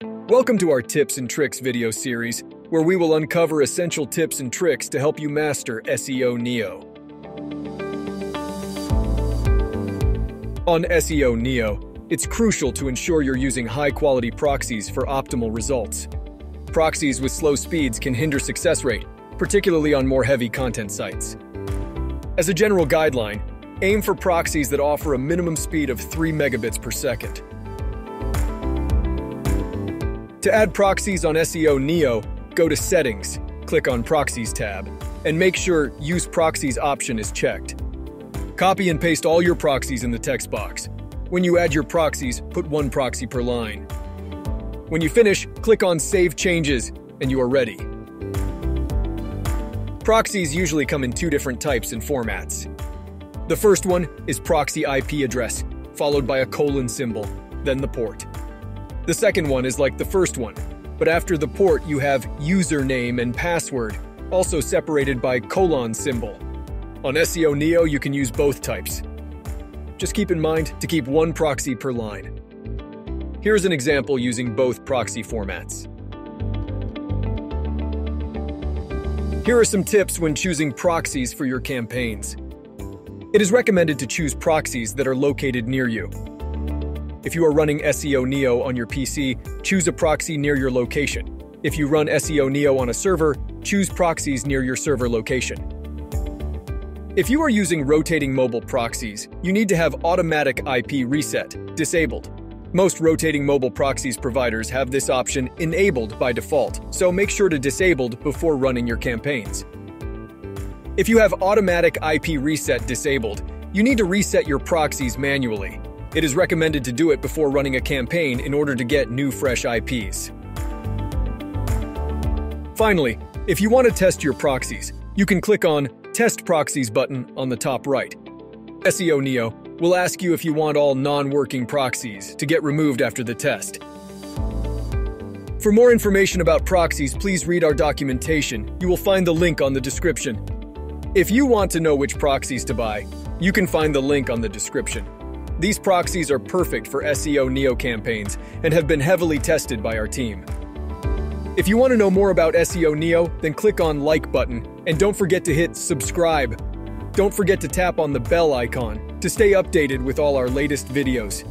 Welcome to our Tips and Tricks video series, where we will uncover essential tips and tricks to help you master SEO Neo. On SEO Neo, it's crucial to ensure you're using high-quality proxies for optimal results. Proxies with slow speeds can hinder success rate, particularly on more heavy content sites. As a general guideline, aim for proxies that offer a minimum speed of 3 megabits per second. To add proxies on SEO Neo, go to Settings, click on Proxies tab, and make sure Use Proxies option is checked. Copy and paste all your proxies in the text box. When you add your proxies, put one proxy per line. When you finish, click on Save Changes, and you are ready. Proxies usually come in two different types and formats. The first one is proxy IP address, followed by a colon symbol, then the port. The second one is like the first one, but after the port you have username and password, also separated by colon symbol. On SEO Neo you can use both types. Just keep in mind to keep one proxy per line. Here's an example using both proxy formats. Here are some tips when choosing proxies for your campaigns. It is recommended to choose proxies that are located near you. If you are running SEO Neo on your PC, choose a proxy near your location. If you run SEO Neo on a server, choose proxies near your server location. If you are using rotating mobile proxies, you need to have automatic IP reset disabled. Most rotating mobile proxies providers have this option enabled by default, so make sure to disabled before running your campaigns. If you have automatic IP reset disabled, you need to reset your proxies manually. It is recommended to do it before running a campaign in order to get new fresh IPs. Finally, if you want to test your proxies, you can click on Test Proxies button on the top right. SEO Neo will ask you if you want all non-working proxies to get removed after the test. For more information about proxies, please read our documentation. You will find the link on the description. If you want to know which proxies to buy, you can find the link on the description. These proxies are perfect for SEO Neo campaigns and have been heavily tested by our team. If you want to know more about SEO Neo, then click on like button and don't forget to hit subscribe. Don't forget to tap on the bell icon to stay updated with all our latest videos.